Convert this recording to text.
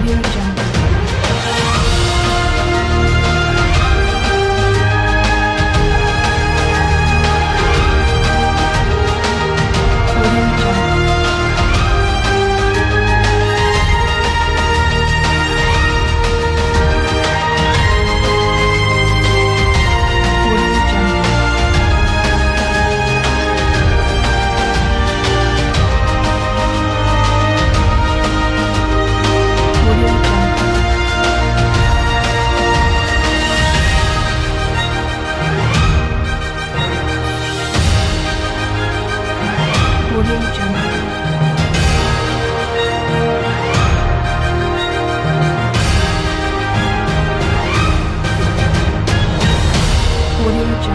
Audio Jungle. 我有一，